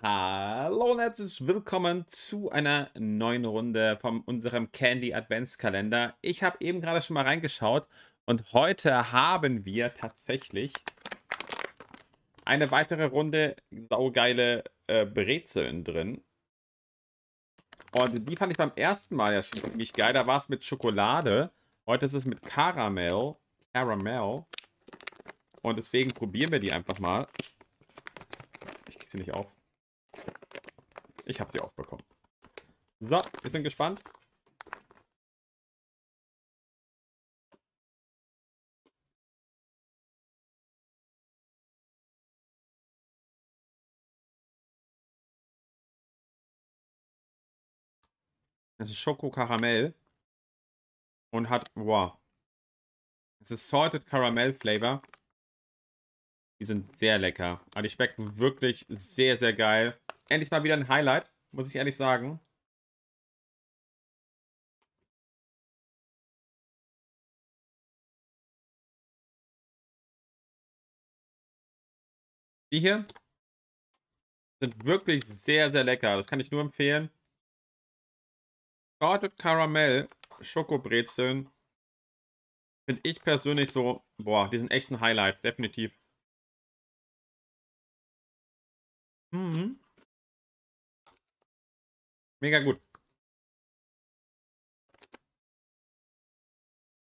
Hallo und herzlich willkommen zu einer neuen Runde von unserem Candy Adventskalender. Ich habe eben gerade schon mal reingeschaut und heute haben wir tatsächlich eine weitere Runde saugeile äh, Brezeln drin. Und die fand ich beim ersten Mal ja schon ziemlich geil. Da war es mit Schokolade. Heute ist es mit Karamell. Caramel. Und deswegen probieren wir die einfach mal. Ich krieg sie nicht auf. Ich habe sie aufbekommen. So, ich bin gespannt. Das ist Schoko-Karamell. Und hat, wow. Es ist Salted Caramel Flavor. Die sind sehr lecker. Aber die schmecken wirklich sehr, sehr geil endlich mal wieder ein Highlight, muss ich ehrlich sagen. Die hier sind wirklich sehr, sehr lecker. Das kann ich nur empfehlen. Salted Caramel Schokobrezeln finde ich persönlich so, boah, die sind echt ein Highlight, definitiv. Mhm. Mega gut.